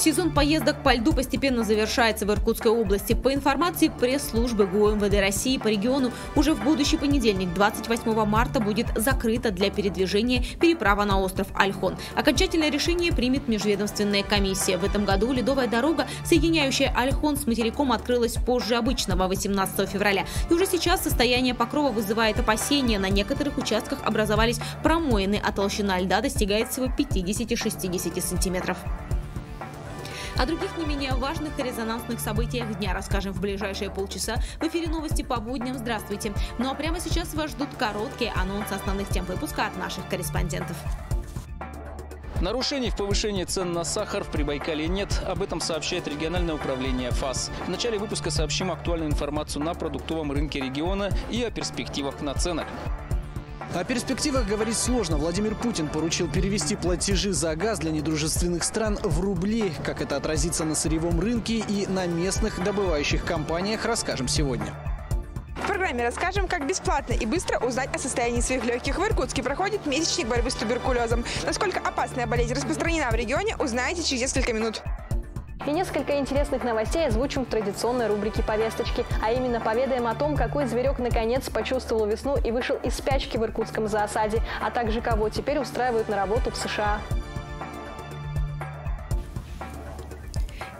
Сезон поездок по льду постепенно завершается в Иркутской области. По информации пресс-службы ГУ МВД России по региону, уже в будущий понедельник, 28 марта, будет закрыта для передвижения переправа на остров Альхон. Окончательное решение примет межведомственная комиссия. В этом году ледовая дорога, соединяющая Альхон с материком, открылась позже обычного, 18 февраля. И уже сейчас состояние покрова вызывает опасения. На некоторых участках образовались промоины, а толщина льда достигает всего 50-60 сантиметров. О других не менее важных и резонансных событиях дня расскажем в ближайшие полчаса. В эфире новости по будням. Здравствуйте. Ну а прямо сейчас вас ждут короткие анонсы основных тем выпуска от наших корреспондентов. Нарушений в повышении цен на сахар в Прибайкале нет. Об этом сообщает региональное управление ФАС. В начале выпуска сообщим актуальную информацию на продуктовом рынке региона и о перспективах на ценах. О перспективах говорить сложно. Владимир Путин поручил перевести платежи за газ для недружественных стран в рубли. Как это отразится на сырьевом рынке и на местных добывающих компаниях, расскажем сегодня. В программе расскажем, как бесплатно и быстро узнать о состоянии своих легких. В Иркутске проходит месячник борьбы с туберкулезом. Насколько опасная болезнь распространена в регионе, узнаете через несколько минут. И несколько интересных новостей озвучим в традиционной рубрике «Повесточки». А именно поведаем о том, какой зверек наконец почувствовал весну и вышел из спячки в иркутском зоосаде, а также кого теперь устраивают на работу в США.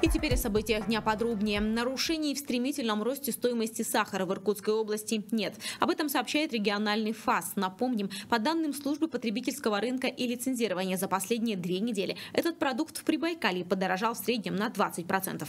И теперь о событиях дня подробнее. Нарушений в стремительном росте стоимости сахара в Иркутской области нет. Об этом сообщает региональный ФАС. Напомним, по данным службы потребительского рынка и лицензирования за последние две недели, этот продукт в Прибайкалье подорожал в среднем на 20%.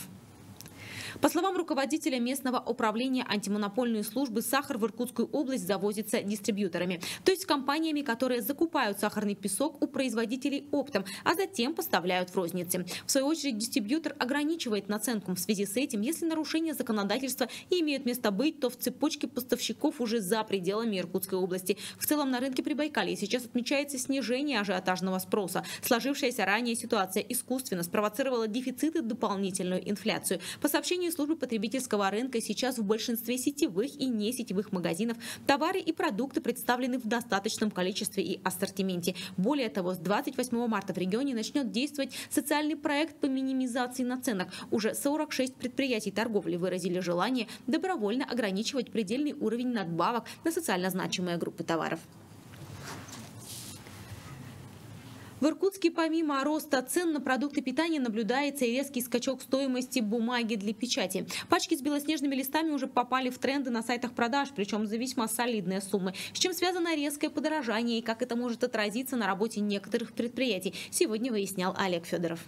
По словам руководителя местного управления антимонопольной службы, сахар в Иркутскую область завозится дистрибьюторами, то есть компаниями, которые закупают сахарный песок у производителей оптом, а затем поставляют в рознице. В свою очередь, дистрибьютор ограничивает наценку. В связи с этим, если нарушения законодательства имеют место быть, то в цепочке поставщиков уже за пределами Иркутской области. В целом на рынке Прибайкалья сейчас отмечается снижение ажиотажного спроса. Сложившаяся ранее ситуация искусственно спровоцировала дефицит и дополнительную инфляцию. По сообщению сообщению службы потребительского рынка, сейчас в большинстве сетевых и несетевых магазинов товары и продукты представлены в достаточном количестве и ассортименте. Более того, с 28 марта в регионе начнет действовать социальный проект по минимизации наценок. Уже 46 предприятий торговли выразили желание добровольно ограничивать предельный уровень надбавок на социально значимые группы товаров. В Иркутске помимо роста цен на продукты питания наблюдается и резкий скачок стоимости бумаги для печати. Пачки с белоснежными листами уже попали в тренды на сайтах продаж, причем за весьма солидные суммы. С чем связано резкое подорожание и как это может отразиться на работе некоторых предприятий, сегодня выяснял Олег Федоров.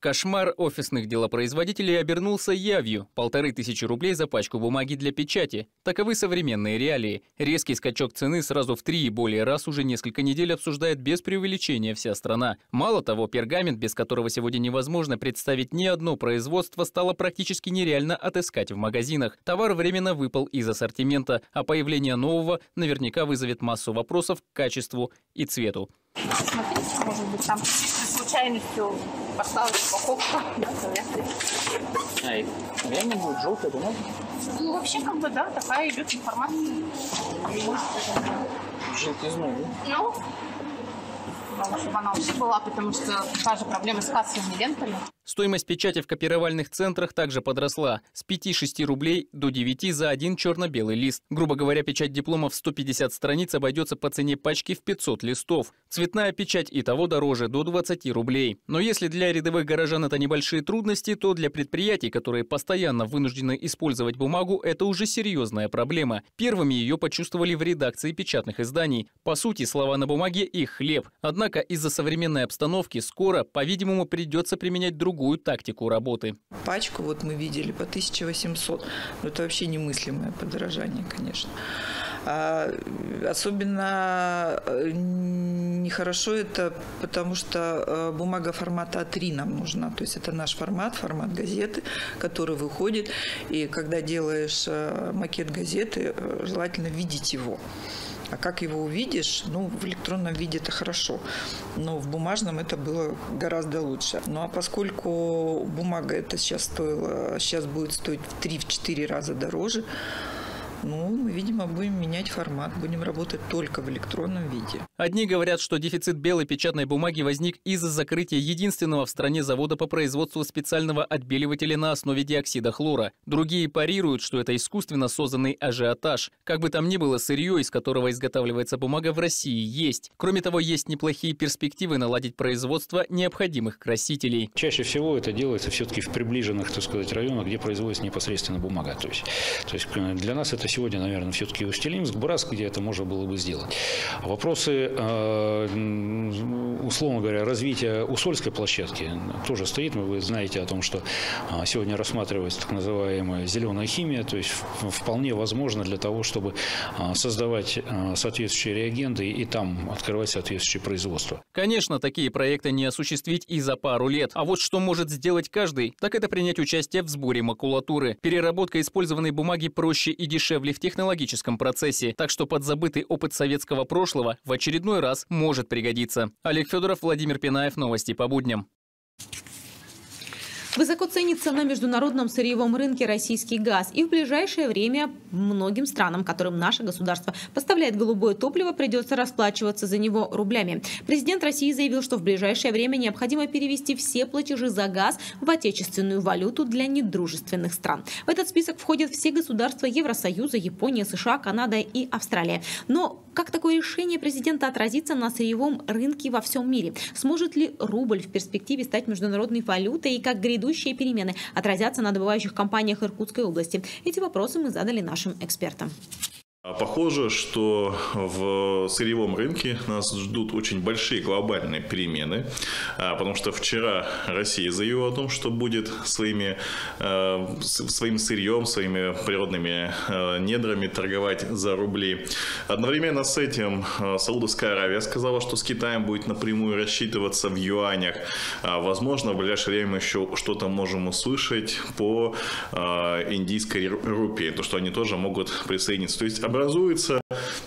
Кошмар офисных делопроизводителей обернулся явью. Полторы тысячи рублей за пачку бумаги для печати. Таковы современные реалии. Резкий скачок цены сразу в три и более раз уже несколько недель обсуждает без преувеличения вся страна. Мало того, пергамент, без которого сегодня невозможно представить ни одно производство, стало практически нереально отыскать в магазинах. Товар временно выпал из ассортимента, а появление нового наверняка вызовет массу вопросов к качеству и цвету. Смотрите, может быть, там случайностью поставлю упаковку. А, и реально будет желтая бумага? Ну, вообще, как бы, да, такая идет информация. Желтизной, да? Ну, чтобы она вообще была, потому что та же проблема с кассовыми лентами. Стоимость печати в копировальных центрах также подросла с 5-6 рублей до 9 за один черно-белый лист. Грубо говоря, печать диплома в 150 страниц обойдется по цене пачки в 500 листов. Цветная печать и того дороже, до 20 рублей. Но если для рядовых горожан это небольшие трудности, то для предприятий, которые постоянно вынуждены использовать бумагу, это уже серьезная проблема. Первыми ее почувствовали в редакции печатных изданий. По сути, слова на бумаге – их хлеб. Однако из-за современной обстановки скоро, по-видимому, придется применять другую другую тактику работы. Пачку вот мы видели по 1800. Но ну, это вообще немыслимое подорожание, конечно. А особенно э, нехорошо это, потому что э, бумага формата А3 нам нужна. То есть это наш формат, формат газеты, который выходит. И когда делаешь э, макет газеты, желательно видеть его. А как его увидишь, ну, в электронном виде это хорошо, но в бумажном это было гораздо лучше. Ну, а поскольку бумага это сейчас стоила, сейчас будет стоить в 3-4 раза дороже, Ну, мы, видимо, будем менять формат, будем работать только в электронном виде. Одни говорят, что дефицит белой печатной бумаги возник из-за закрытия единственного в стране завода по производству специального отбеливателя на основе диоксида хлора. Другие парируют, что это искусственно созданный ажиотаж. Как бы там ни было, сырье, из которого изготавливается бумага в России, есть. Кроме того, есть неплохие перспективы наладить производство необходимых красителей. Чаще всего это делается все-таки в приближенных, так сказать, районах, где производится непосредственно бумага. То есть, то есть для нас это сегодня, наверное, все-таки Устилимск, Браск, где это можно было бы сделать. Вопросы, э, условно говоря, развития Усольской площадки тоже стоит. Вы знаете о том, что а, сегодня рассматривается так называемая зеленая химия, то есть вполне возможно для того, чтобы а, создавать соответствующие реагенты и там открывать соответствующее производство. Конечно, такие проекты не осуществить и за пару лет. А вот что может сделать каждый, так это принять участие в сборе макулатуры. Переработка использованной бумаги проще и дешевле в технологическом процессе, так что подзабытый опыт советского прошлого в очередной раз может пригодиться. Олег Федоров, Владимир Пинаев, новости по будням. Высоко ценится на международном сырьевом рынке российский газ. И в ближайшее время многим странам, которым наше государство поставляет голубое топливо, придется расплачиваться за него рублями. Президент России заявил, что в ближайшее время необходимо перевести все платежи за газ в отечественную валюту для недружественных стран. В этот список входят все государства Евросоюза, Япония, США, Канада и Австралия. Но как такое решение президента отразится на сырьевом рынке во всем мире? Сможет ли рубль в перспективе стать международной валютой и как грядущий грядущие перемены отразятся на добывающих компаниях Иркутской области? Эти вопросы мы задали нашим экспертам. А похоже, что в сырьевом рынке нас ждут очень большие глобальные перемены, а, потому что вчера Россия заявила о том, что будет своими, э, своим сырьем, своими природными э, недрами торговать за рубли. Одновременно с этим э, Саудовская Аравия сказала, что с Китаем будет напрямую рассчитываться в юанях. А, возможно, в ближайшее время еще что-то можем услышать по индийской рупии, то, что они тоже могут присоединиться. То есть образуется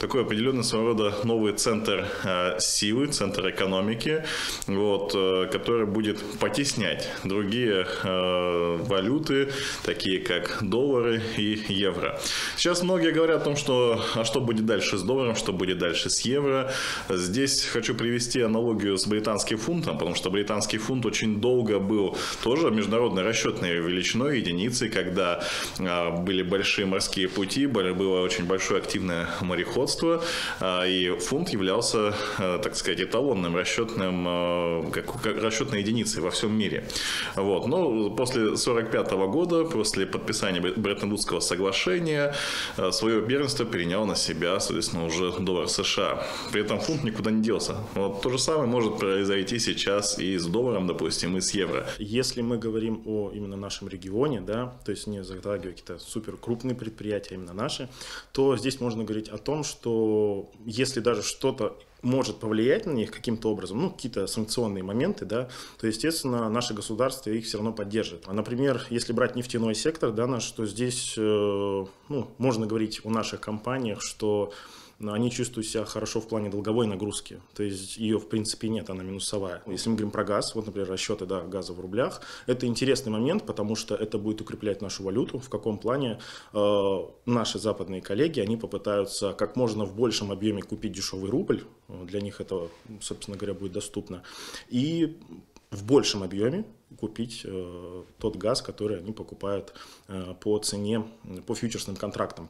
такой определенный своего рода новый центр э, силы, центр экономики, вот, э, который будет потеснять другие э, валюты, такие как доллары и евро. Сейчас многие говорят о том, что а что будет дальше с долларом, что будет дальше с евро. Здесь хочу привести аналогию с британским фунтом, потому что британский фунт очень долго был тоже международной расчетной величиной, единицей, когда были большие морские пути, было очень большое активное мореходство, а, и фунт являлся, а, так сказать, эталонным расчетным, а, как, расчетной единицей во всем мире. Вот. Но после 1945 года, после подписания Бреттон-Вудского соглашения, свое первенство перенял на себя, соответственно, уже доллар США. При этом фунт никуда не делся. Вот то же самое может произойти сейчас и с долларом, допустим, и с евро. Если мы говорим о именно нашем регионе, да, то есть не затрагивая какие-то супер крупные предприятия, именно наши, то здесь можно говорить о том, что если даже что-то может повлиять на них каким-то образом, ну, какие-то санкционные моменты, да, то, естественно, наше государство их все равно поддержит. А, например, если брать нефтяной сектор, да, наш, то здесь, э, ну, можно говорить о наших компаниях, что они чувствуют себя хорошо в плане долговой нагрузки. То есть ее, в принципе, нет, она минусовая. Если мы говорим про газ, вот, например, расчеты да, газа в рублях, это интересный момент, потому что это будет укреплять нашу валюту. В каком плане э, наши западные коллеги, они попытаются как можно в большем объеме купить дешевый рубль, для них это, собственно говоря, будет доступно, и в большем объеме купить э, тот газ, который они покупают э, по цене, по фьючерсным контрактам.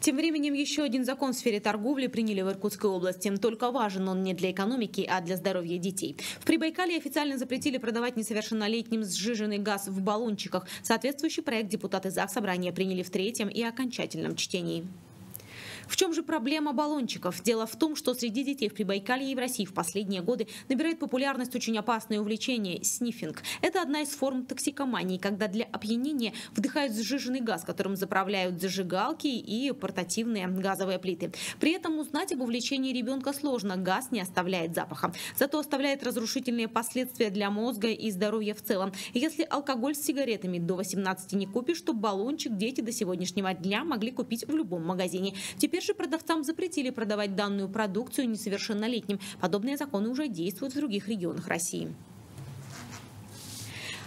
Тем временем еще один закон в сфере торговли приняли в Иркутской области. Только важен он не для экономики, а для здоровья детей. В Прибайкале официально запретили продавать несовершеннолетним сжиженный газ в баллончиках. Соответствующий проект депутаты ЗАГС Собрания приняли в третьем и окончательном чтении. В чем же проблема баллончиков? Дело в том, что среди детей в Прибайкалье и в России в последние годы набирает популярность очень опасное увлечение – снифинг. Это одна из форм токсикомании, когда для опьянения вдыхают сжиженный газ, которым заправляют зажигалки и портативные газовые плиты. При этом узнать об увлечении ребенка сложно. Газ не оставляет запаха. Зато оставляет разрушительные последствия для мозга и здоровья в целом. Если алкоголь с сигаретами до 18 не купишь, то баллончик дети до сегодняшнего дня могли купить в любом магазине. Теперь Теперь же продавцам запретили продавать данную продукцию несовершеннолетним. Подобные законы уже действуют в других регионах России.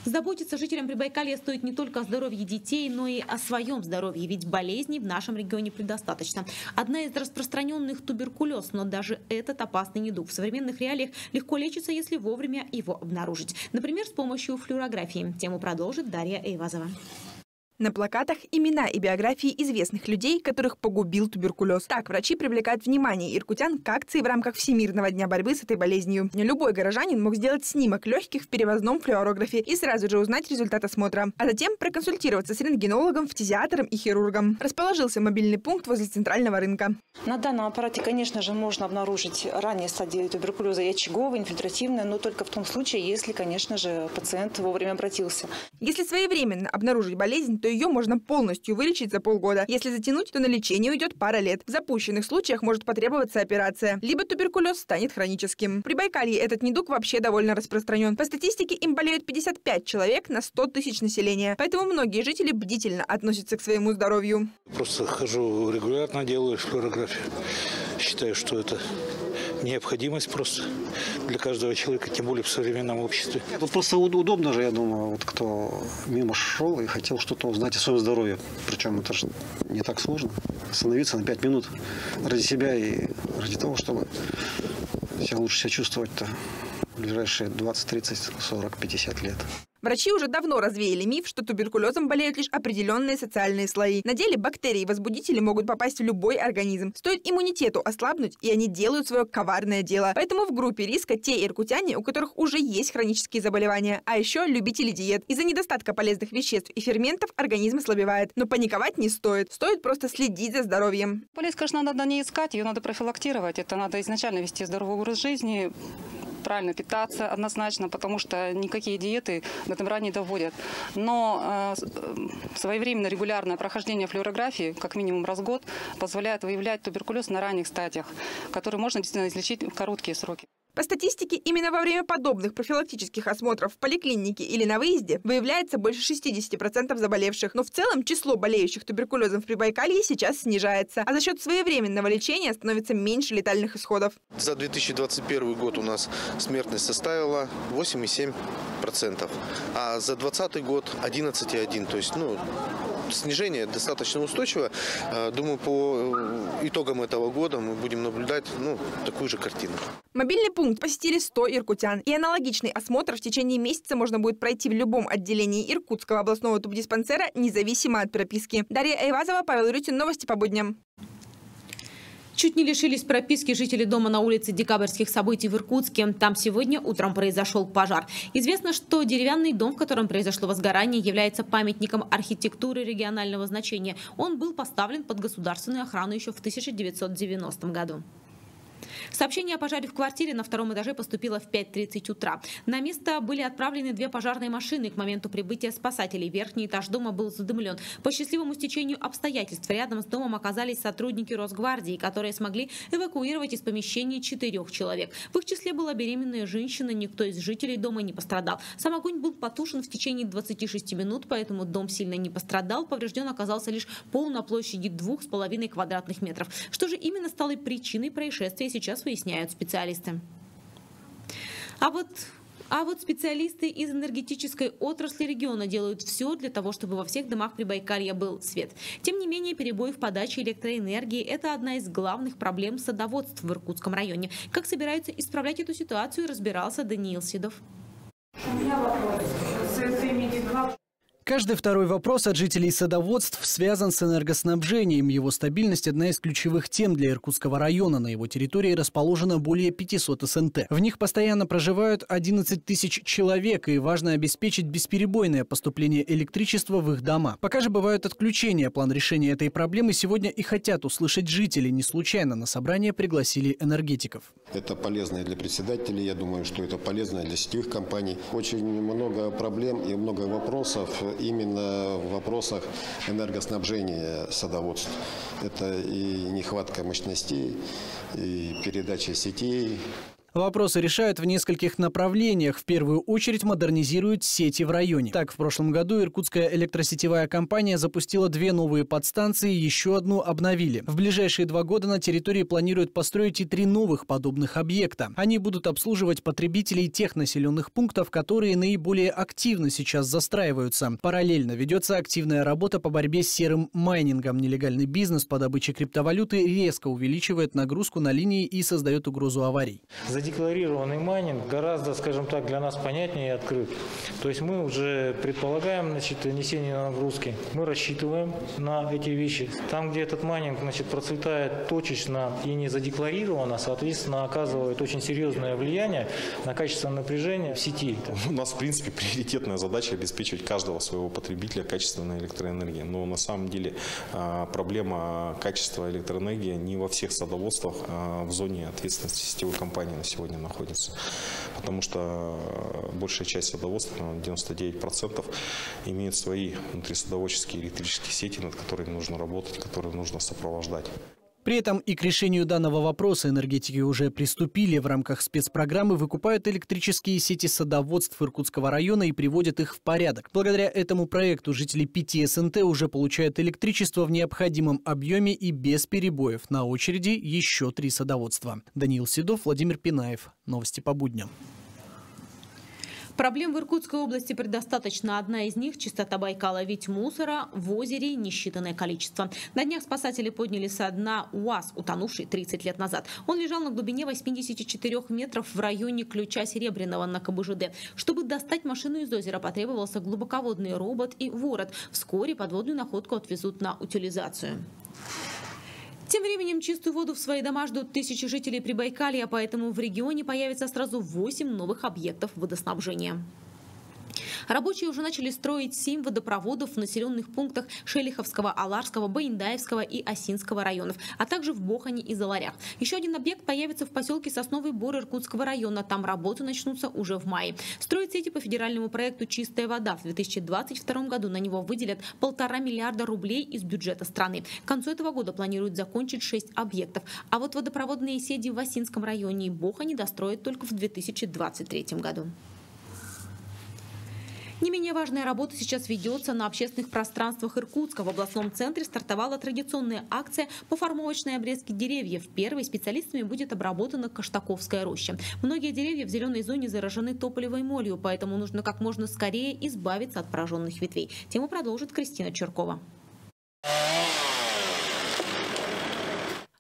Заботиться жителям Прибайкалья стоит не только о здоровье детей, но и о своем здоровье, ведь болезней в нашем регионе предостаточно. Одна из распространенных туберкулез, но даже этот опасный недуг в современных реалиях легко лечится, если вовремя его обнаружить. Например, с помощью флюорографии. Тему продолжит Дарья Эйвазова. На плакатах имена и биографии известных людей, которых погубил туберкулез. Так врачи привлекают внимание иркутян к акции в рамках Всемирного дня борьбы с этой болезнью. Любой горожанин мог сделать снимок легких в перевозном флюорографе и сразу же узнать результат осмотра, а затем проконсультироваться с рентгенологом, фтизиатром и хирургом. Расположился мобильный пункт возле центрального рынка. На данном аппарате, конечно же, можно обнаружить ранние стадии туберкулеза и очаговой, инфильтративной, но только в том случае, если, конечно же, пациент вовремя обратился. Если своевременно обнаружить болезнь, то ее можно полностью вылечить за полгода. Если затянуть, то на лечение уйдет пара лет. В запущенных случаях может потребоваться операция. Либо туберкулез станет хроническим. При Байкалье этот недуг вообще довольно распространен. По статистике им болеют 55 человек на 100 тысяч населения. Поэтому многие жители бдительно относятся к своему здоровью. Просто хожу регулярно, делаю флюорографию. Считаю, что это необходимость просто для каждого человека, тем более в современном обществе. Это просто удобно же, я думаю, вот кто мимо шел и хотел что-то узнать о своем здоровье. Причем это же не так сложно. Остановиться на 5 минут ради себя и ради того, чтобы себя лучше себя чувствовать-то в ближайшие 20, 30, 40, 50 лет. Врачи уже давно развеяли миф, что туберкулезом болеют лишь определенные социальные слои. На деле бактерии-возбудители могут попасть в любой организм. Стоит иммунитету ослабнуть, и они делают свое коварное дело. Поэтому в группе риска те иркутяне, у которых уже есть хронические заболевания, а еще любители диет. Из-за недостатка полезных веществ и ферментов организм ослабевает. Но паниковать не стоит. Стоит просто следить за здоровьем. Болезнь, конечно, надо не искать, ее надо профилактировать. Это надо изначально вести здоровый образ жизни, правильно питаться однозначно, потому что никакие диеты до добра не доводят. Но э, своевременно регулярное прохождение флюорографии, как минимум раз в год, позволяет выявлять туберкулез на ранних стадиях, который можно действительно излечить в короткие сроки. По статистике, именно во время подобных профилактических осмотров в поликлинике или на выезде выявляется больше 60% заболевших. Но в целом число болеющих туберкулезом в Прибайкалье сейчас снижается, а за счет своевременного лечения становится меньше летальных исходов. За 2021 год у нас смертность составила 8,7%, а за 2020 год 11,1%. То есть, ну, снижение достаточно устойчиво. Э, думаю, по э, итогам этого года мы будем наблюдать ну, такую же картину. Мобильный пункт посетили 100 иркутян. И аналогичный осмотр в течение месяца можно будет пройти в любом отделении Иркутского областного тубдиспансера, независимо от прописки. Дарья Айвазова, Павел Рютин. Новости по будням. Чуть не лишились прописки жители дома на улице декабрьских событий в Иркутске. Там сегодня утром произошел пожар. Известно, что деревянный дом, в котором произошло возгорание, является памятником архитектуры регионального значения. Он был поставлен под государственную охрану еще в 1990 году. Сообщение о пожаре в квартире на втором этаже поступило в 5.30 утра. На место были отправлены две пожарные машины. К моменту прибытия спасателей верхний этаж дома был задымлен. По счастливому стечению обстоятельств рядом с домом оказались сотрудники Росгвардии, которые смогли эвакуировать из помещения четырех человек. В их числе была беременная женщина, никто из жителей дома не пострадал. Сам огонь был потушен в течение 26 минут, поэтому дом сильно не пострадал. Поврежден оказался лишь пол на площади двух с половиной квадратных метров. Что же именно стало причиной происшествия, сейчас выясняют специалисты. А вот а вот специалисты из энергетической отрасли региона делают все для того, чтобы во всех домах Прибайкалья был свет. Тем не менее, перебой в подаче электроэнергии – это одна из главных проблем садоводств в Иркутском районе. Как собираются исправлять эту ситуацию, разбирался Даниил Сидов. У меня вопрос. Каждый второй вопрос от жителей садоводств связан с энергоснабжением. Его стабильность – одна из ключевых тем для Иркутского района. На его территории расположено более 500 СНТ. В них постоянно проживают 11 тысяч человек, и важно обеспечить бесперебойное поступление электричества в их дома. Пока же бывают отключения. План решения этой проблемы сегодня и хотят услышать жители. Не случайно на собрание пригласили энергетиков. Это полезно для председателей. Я думаю, что это полезно для сетевых компаний. Очень много проблем и много вопросов именно в вопросах энергоснабжения садоводств. Это и нехватка мощностей, и передача сетей, Вопросы решают в нескольких направлениях. В первую очередь модернизируют сети в районе. Так, в прошлом году иркутская электросетевая компания запустила две новые подстанции, еще одну обновили. В ближайшие два года на территории планируют построить и три новых подобных объекта. Они будут обслуживать потребителей тех населенных пунктов, которые наиболее активно сейчас застраиваются. Параллельно ведется активная работа по борьбе с серым майнингом. Нелегальный бизнес по добыче криптовалюты резко увеличивает нагрузку на линии и создает угрозу аварий задекларированный майнинг гораздо, скажем так, для нас понятнее и открыт. То есть мы уже предполагаем значит, несение нагрузки, мы рассчитываем на эти вещи. Там, где этот майнинг значит, процветает точечно и не задекларировано, соответственно, оказывает очень серьезное влияние на качество напряжения в сети. У нас, в принципе, приоритетная задача обеспечить каждого своего потребителя качественной электроэнергией. Но на самом деле а, проблема качества электроэнергии не во всех садоводствах а в зоне ответственности сетевой компании на сегодня находится. Потому что э, большая часть садоводств, 99%, имеет свои внутрисадоводческие электрические сети, над которыми нужно работать, которые нужно сопровождать. При этом и к решению данного вопроса энергетики уже приступили. В рамках спецпрограммы выкупают электрические сети садоводств Иркутского района и приводят их в порядок. Благодаря этому проекту жители пяти СНТ уже получают электричество в необходимом объеме и без перебоев. На очереди еще три садоводства. Даниил Седов, Владимир Пинаев. Новости по будням. Проблем в Иркутской области предостаточно. Одна из них – чистота Байкала, ведь мусора в озере несчитанное количество. На днях спасатели подняли со дна УАЗ, утонувший 30 лет назад. Он лежал на глубине 84 метров в районе ключа Серебряного на КБЖД. Чтобы достать машину из озера, потребовался глубоководный робот и ворот. Вскоре подводную находку отвезут на утилизацию. Тем временем чистую воду в свои дома ждут тысячи жителей Прибайкалья, поэтому в регионе появится сразу 8 новых объектов водоснабжения. Рабочие уже начали строить семь водопроводов в населенных пунктах Шелиховского, Аларского, Баиндаевского и Осинского районов, а также в Бохане и Заларях. Еще один объект появится в поселке Сосновый Бор Иркутского района. Там работы начнутся уже в мае. Строить эти по федеральному проекту «Чистая вода». В 2022 году на него выделят полтора миллиарда рублей из бюджета страны. К концу этого года планируют закончить шесть объектов. А вот водопроводные сети в Осинском районе и Бохане достроят только в 2023 году. Не менее важная работа сейчас ведется на общественных пространствах Иркутска. В областном центре стартовала традиционная акция по формовочной обрезке деревьев. Первой специалистами будет обработана Каштаковская роща. Многие деревья в зеленой зоне заражены тополевой молью, поэтому нужно как можно скорее избавиться от пораженных ветвей. Тему продолжит Кристина Черкова.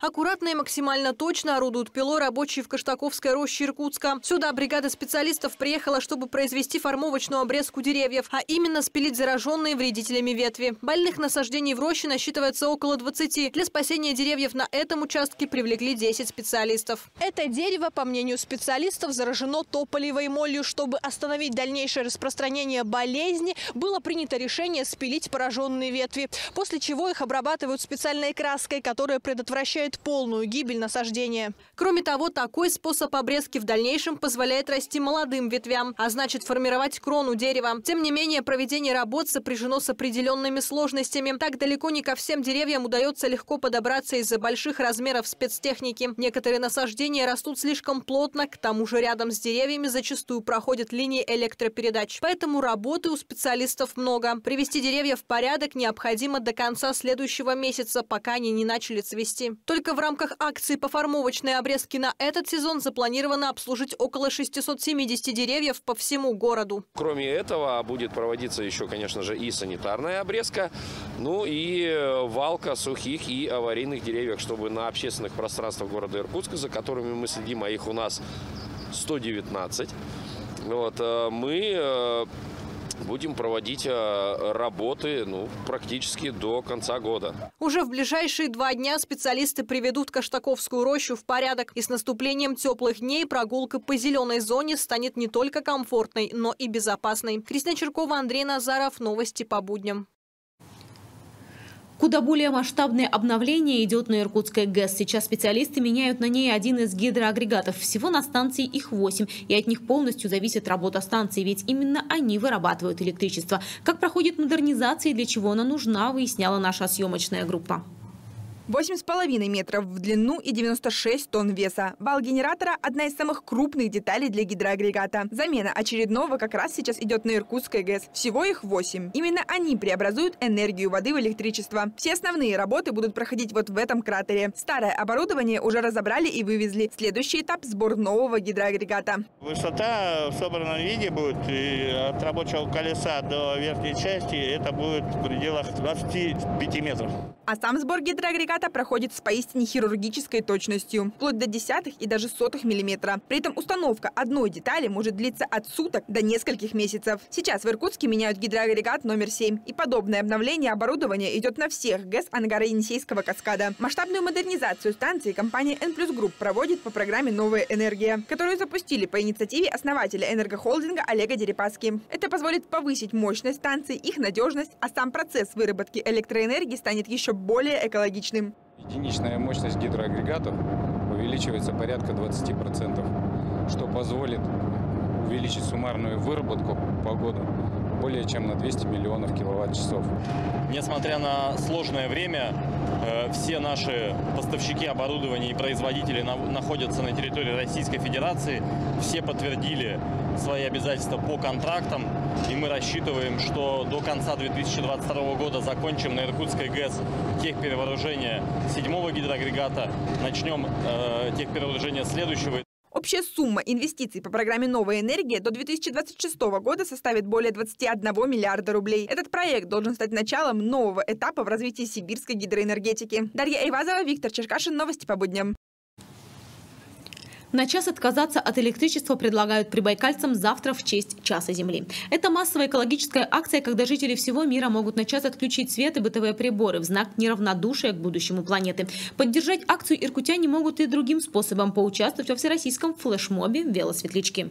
Аккуратно и максимально точно орудуют пилой рабочие в Каштаковской роще Иркутска. Сюда бригада специалистов приехала, чтобы произвести формовочную обрезку деревьев, а именно спилить зараженные вредителями ветви. Больных насаждений в роще насчитывается около 20. Для спасения деревьев на этом участке привлекли 10 специалистов. Это дерево, по мнению специалистов, заражено тополевой молью. Чтобы остановить дальнейшее распространение болезни, было принято решение спилить пораженные ветви, после чего их обрабатывают специальной краской, которая предотвращает предотвращает полную гибель насаждения. Кроме того, такой способ обрезки в дальнейшем позволяет расти молодым ветвям, а значит формировать крону дерева. Тем не менее, проведение работ сопряжено с определенными сложностями. Так далеко не ко всем деревьям удается легко подобраться из-за больших размеров спецтехники. Некоторые насаждения растут слишком плотно, к тому же рядом с деревьями зачастую проходят линии электропередач. Поэтому работы у специалистов много. Привести деревья в порядок необходимо до конца следующего месяца, пока они не начали цвести. Только в рамках акции по формовочной обрезке на этот сезон запланировано обслужить около 670 деревьев по всему городу. Кроме этого будет проводиться еще, конечно же, и санитарная обрезка, ну и э, валка сухих и аварийных деревьев, чтобы на общественных пространствах города Иркутска, за которыми мы следим, а их у нас 119, вот, э, мы э, будем проводить э, работы ну, практически до конца года. Уже в ближайшие два дня специалисты приведут Каштаковскую рощу в порядок. И с наступлением теплых дней прогулка по зеленой зоне станет не только комфортной, но и безопасной. Кристина Черкова, Андрей Назаров. Новости по будням. Куда более масштабное обновление идет на Иркутской ГЭС. Сейчас специалисты меняют на ней один из гидроагрегатов. Всего на станции их 8, и от них полностью зависит работа станции, ведь именно они вырабатывают электричество. Как проходит модернизация и для чего она нужна, выясняла наша съемочная группа. 8,5 метров в длину и 96 тонн веса. Вал генератора – одна из самых крупных деталей для гидроагрегата. Замена очередного как раз сейчас идет на Иркутской ГЭС. Всего их 8. Именно они преобразуют энергию воды в электричество. Все основные работы будут проходить вот в этом кратере. Старое оборудование уже разобрали и вывезли. Следующий этап – сбор нового гидроагрегата. Высота в собранном виде будет от рабочего колеса до верхней части это будет в пределах 25 метров. А сам сбор гидроагрегата проходит с поистине хирургической точностью, вплоть до десятых и даже сотых миллиметра. При этом установка одной детали может длиться от суток до нескольких месяцев. Сейчас в Иркутске меняют гидроагрегат номер 7. И подобное обновление оборудования идет на всех ГЭС Ангара-Енисейского каскада. Масштабную модернизацию станции компания N Group проводит по программе «Новая энергия», которую запустили по инициативе основателя энергохолдинга Олега Дерипаски. Это позволит повысить мощность станции, их надежность, а сам процесс выработки электроэнергии станет еще более экологичным. Единичная мощность гидроагрегатов увеличивается порядка 20%, что позволит увеличить суммарную выработку по году более чем на 200 миллионов киловатт-часов. Несмотря на сложное время, э, все наши поставщики оборудования и производители находятся на территории Российской Федерации. Все подтвердили свои обязательства по контрактам. И мы рассчитываем, что до конца 2022 года закончим на Иркутской ГЭС техперевооружение седьмого гидроагрегата. Начнем э, техперевооружение следующего. Общая сумма инвестиций по программе «Новая энергия» до 2026 года составит более 21 миллиарда рублей. Этот проект должен стать началом нового этапа в развитии сибирской гидроэнергетики. Дарья Айвазова, Виктор Черкашин. Новости по будням. На час отказаться от электричества предлагают прибайкальцам завтра в честь Часа Земли. Это массовая экологическая акция, когда жители всего мира могут на час отключить свет и бытовые приборы в знак неравнодушия к будущему планеты. Поддержать акцию иркутяне могут и другим способом поучаствовать во всероссийском флешмобе «Велосветлячки».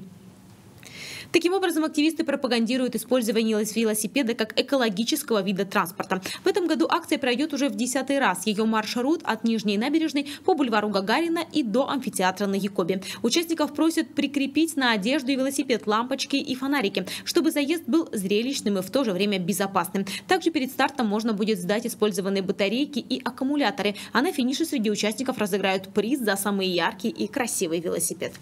Таким образом, активисты пропагандируют использование велосипеда как экологического вида транспорта. В этом году акция пройдет уже в десятый раз. Ее маршрут от Нижней набережной по бульвару Гагарина и до амфитеатра на Якобе. Участников просят прикрепить на одежду и велосипед лампочки и фонарики, чтобы заезд был зрелищным и в то же время безопасным. Также перед стартом можно будет сдать использованные батарейки и аккумуляторы, а на финише среди участников разыграют приз за самый яркий и красивый велосипед.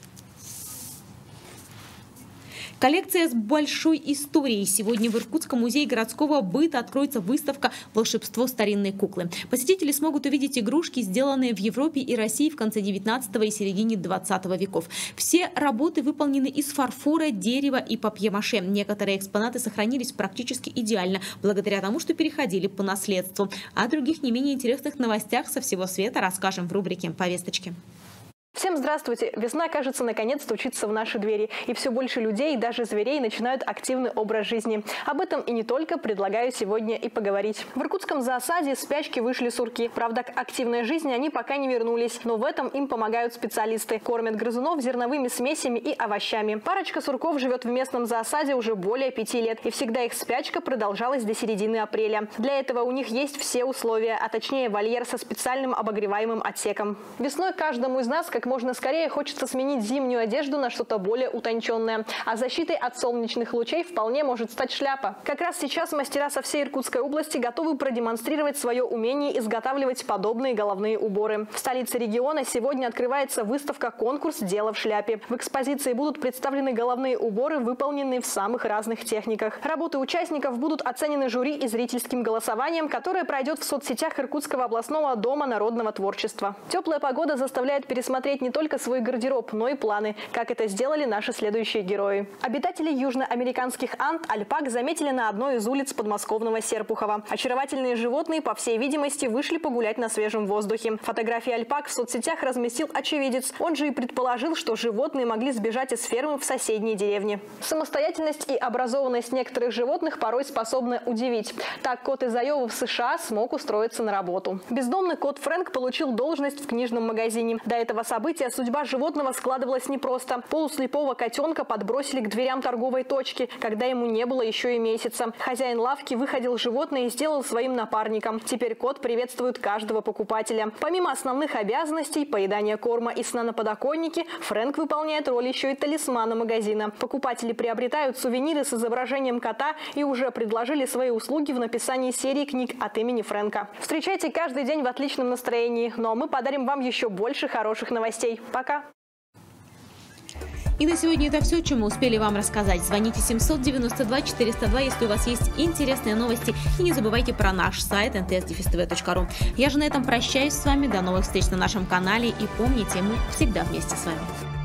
Коллекция с большой историей. Сегодня в Иркутском музее городского быта откроется выставка «Волшебство старинной куклы». Посетители смогут увидеть игрушки, сделанные в Европе и России в конце 19 и середине 20 веков. Все работы выполнены из фарфора, дерева и папье-маше. Некоторые экспонаты сохранились практически идеально, благодаря тому, что переходили по наследству. О других не менее интересных новостях со всего света расскажем в рубрике «Повесточки». Всем здравствуйте! Весна, кажется, наконец стучится в наши двери. И все больше людей, даже зверей, начинают активный образ жизни. Об этом и не только предлагаю сегодня и поговорить. В иркутском зоосаде спячки вышли сурки. Правда, к активной жизни они пока не вернулись. Но в этом им помогают специалисты. Кормят грызунов зерновыми смесями и овощами. Парочка сурков живет в местном зоосаде уже более пяти лет. И всегда их спячка продолжалась до середины апреля. Для этого у них есть все условия, а точнее вольер со специальным обогреваемым отсеком. Весной каждому из нас, как как можно скорее хочется сменить зимнюю одежду на что-то более утонченное. А защитой от солнечных лучей вполне может стать шляпа. Как раз сейчас мастера со всей Иркутской области готовы продемонстрировать свое умение изготавливать подобные головные уборы. В столице региона сегодня открывается выставка-конкурс «Дело в шляпе». В экспозиции будут представлены головные уборы, выполненные в самых разных техниках. Работы участников будут оценены жюри и зрительским голосованием, которое пройдет в соцсетях Иркутского областного дома народного творчества. Теплая погода заставляет пересмотреть посмотреть не только свой гардероб, но и планы, как это сделали наши следующие герои. Обитатели южноамериканских Анд альпак заметили на одной из улиц подмосковного Серпухова. Очаровательные животные, по всей видимости, вышли погулять на свежем воздухе. Фотографии альпак в соцсетях разместил очевидец. Он же и предположил, что животные могли сбежать из фермы в соседней деревне. Самостоятельность и образованность некоторых животных порой способны удивить. Так кот из Айовы в США смог устроиться на работу. Бездомный кот Фрэнк получил должность в книжном магазине. До этого события события судьба животного складывалась непросто. Полуслепого котенка подбросили к дверям торговой точки, когда ему не было еще и месяца. Хозяин лавки выходил животное и сделал своим напарником. Теперь кот приветствует каждого покупателя. Помимо основных обязанностей, поедания корма и сна на подоконнике, Фрэнк выполняет роль еще и талисмана магазина. Покупатели приобретают сувениры с изображением кота и уже предложили свои услуги в написании серии книг от имени Фрэнка. Встречайте каждый день в отличном настроении, но мы подарим вам еще больше хороших новостей. Пока! И на сегодня это все, чем мы успели вам рассказать. Звоните 792 402, если у вас есть интересные новости. И не забывайте про наш сайт ntsdefistv.ru. Я же на этом прощаюсь с вами. До новых встреч на нашем канале. И помните, мы всегда вместе с вами.